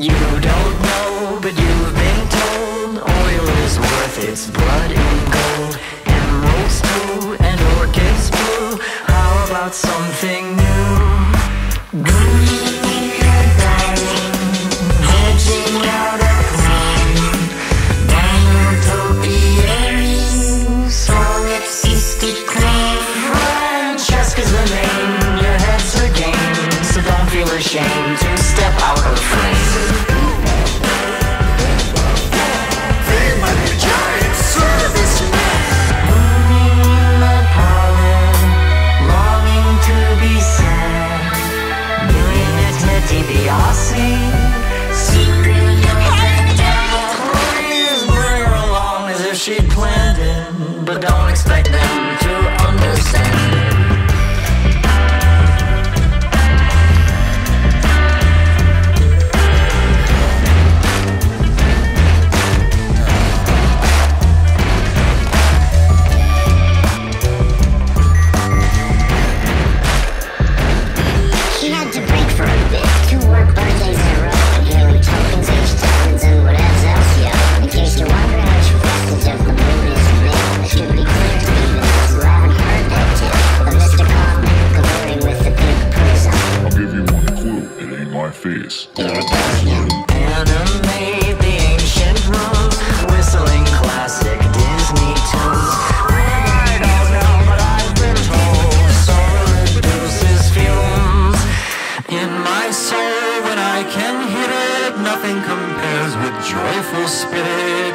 You don't know, but you've been told oil is worth its blood in gold. Emeralds too, and orchids blue. How about something new? Green diamond, hedging out a she'd planned it, but don't expect them face. Whistling classic Disney tunes. I don't know, but I've been told fumes. In my soul, when I can hit it, nothing compares with joyful spirit.